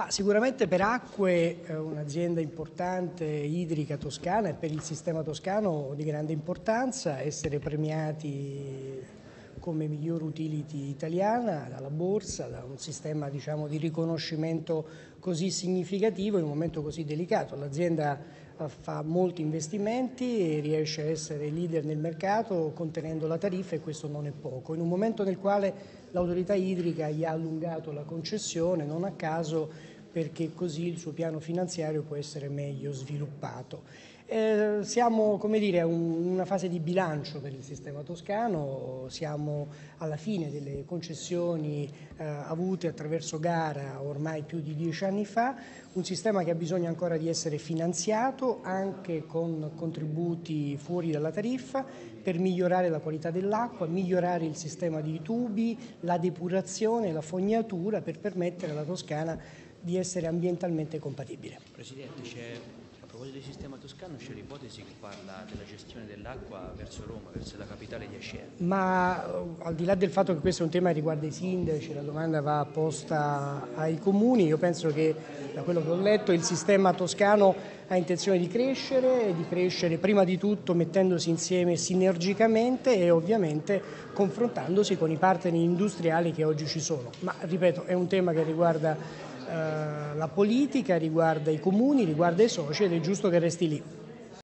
Ma sicuramente per Acque, eh, un'azienda importante idrica toscana e per il sistema toscano di grande importanza, essere premiati come miglior utility italiana dalla borsa, da un sistema diciamo, di riconoscimento così significativo in un momento così delicato. L'azienda eh, fa molti investimenti e riesce a essere leader nel mercato contenendo la tariffa e questo non è poco. In un momento nel quale l'autorità idrica gli ha allungato la concessione, non a caso perché così il suo piano finanziario può essere meglio sviluppato. Eh, siamo come dire, in una fase di bilancio per il sistema toscano, siamo alla fine delle concessioni eh, avute attraverso gara ormai più di dieci anni fa, un sistema che ha bisogno ancora di essere finanziato anche con contributi fuori dalla tariffa per migliorare la qualità dell'acqua, migliorare il sistema di tubi, la depurazione, la fognatura per permettere alla Toscana di essere ambientalmente compatibile. Presidente, a proposito del sistema toscano c'è l'ipotesi che parla della gestione dell'acqua verso Roma, verso la capitale di Acea. Ma eh, al di là del fatto che questo è un tema che riguarda i sindaci, la domanda va posta ai comuni, io penso che da quello che ho letto il sistema toscano ha intenzione di crescere e di crescere prima di tutto mettendosi insieme sinergicamente e ovviamente confrontandosi con i partner industriali che oggi ci sono. Ma ripeto, è un tema che riguarda eh, la politica, riguarda i comuni, riguarda i soci ed è giusto che resti lì.